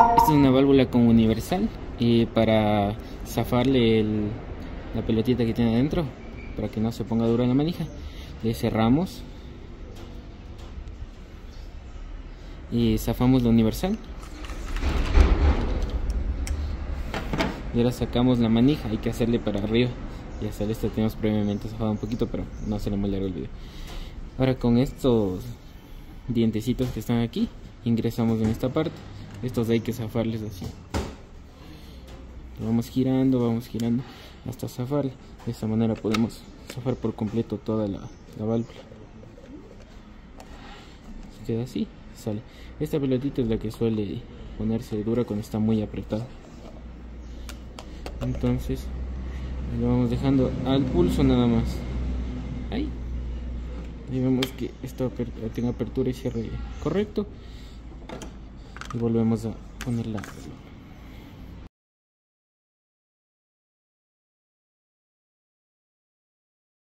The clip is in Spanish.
Esta es una válvula con universal y para zafarle la pelotita que tiene adentro para que no se ponga dura la manija. Le cerramos. Y zafamos la universal. Y ahora sacamos la manija hay que hacerle para arriba. Y hasta esto tenemos previamente zafado un poquito pero no se le muy largo el video. Ahora con estos dientecitos que están aquí ingresamos en esta parte. Estos hay que zafarles así. Vamos girando vamos girando hasta zafarle de esta manera podemos zafar por completo toda la, la válvula. Queda así sale. Esta pelotita es la que suele ponerse dura cuando está muy apretada. Entonces lo vamos dejando al pulso nada más. Ahí y vemos que esto tenga apertura y cierre correcto. Y volvemos a poner la